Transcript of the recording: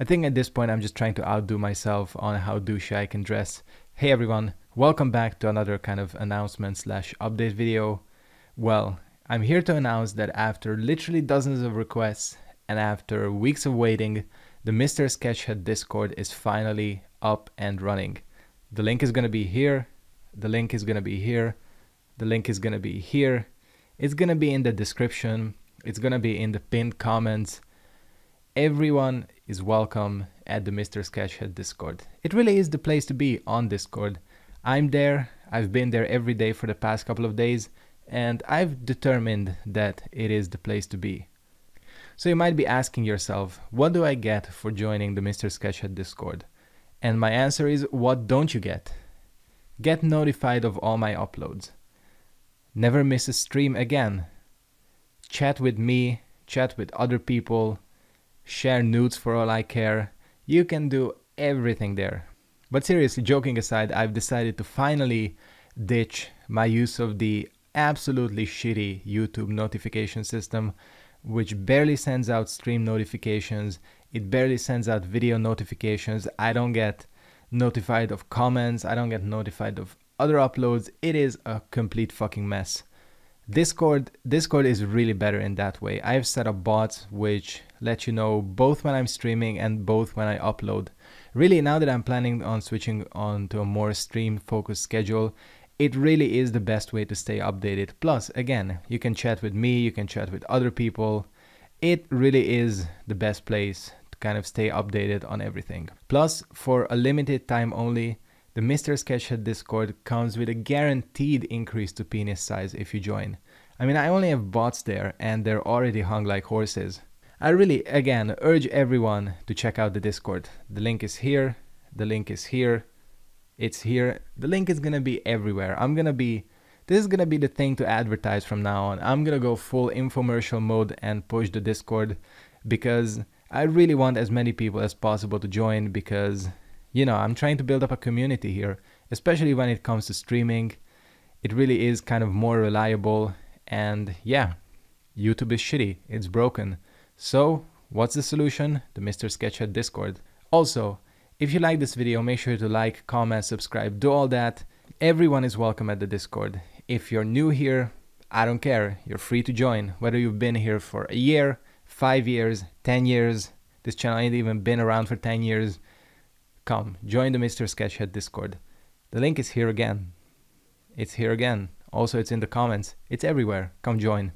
I think at this point I'm just trying to outdo myself on how douchey I can dress. Hey everyone, welcome back to another kind of announcement slash update video. Well, I'm here to announce that after literally dozens of requests and after weeks of waiting, the Mr. Sketchead Discord is finally up and running. The link is gonna be here, the link is gonna be here, the link is gonna be here, it's gonna be in the description, it's gonna be in the pinned comments. Everyone is welcome at the Mr. Sketchead Discord. It really is the place to be on Discord. I'm there, I've been there every day for the past couple of days, and I've determined that it is the place to be. So you might be asking yourself, what do I get for joining the Mr. Sketchead Discord? And my answer is, what don't you get? Get notified of all my uploads. Never miss a stream again. Chat with me, chat with other people, share nudes for all I care. You can do everything there. But seriously, joking aside, I've decided to finally ditch my use of the absolutely shitty YouTube notification system, which barely sends out stream notifications. It barely sends out video notifications. I don't get notified of comments. I don't get notified of other uploads. It is a complete fucking mess. Discord Discord is really better in that way. I've set up bots which let you know both when I'm streaming and both when I upload. Really now that I'm planning on switching on to a more stream focused schedule, it really is the best way to stay updated. Plus again, you can chat with me, you can chat with other people. It really is the best place to kind of stay updated on everything. Plus for a limited time only, the Mr. Sketchead Discord comes with a guaranteed increase to penis size if you join. I mean, I only have bots there and they're already hung like horses. I really, again, urge everyone to check out the Discord. The link is here, the link is here, it's here. The link is gonna be everywhere. I'm gonna be, this is gonna be the thing to advertise from now on. I'm gonna go full infomercial mode and push the Discord because I really want as many people as possible to join because you know, I'm trying to build up a community here, especially when it comes to streaming. It really is kind of more reliable. And yeah, YouTube is shitty, it's broken. So, what's the solution? The Mr. Sketchead Discord. Also, if you like this video, make sure to like, comment, subscribe, do all that. Everyone is welcome at the Discord. If you're new here, I don't care. You're free to join, whether you've been here for a year, five years, 10 years. This channel ain't even been around for 10 years. Come, join the Mr. Sketchead Discord. The link is here again. It's here again. Also, it's in the comments. It's everywhere. Come join.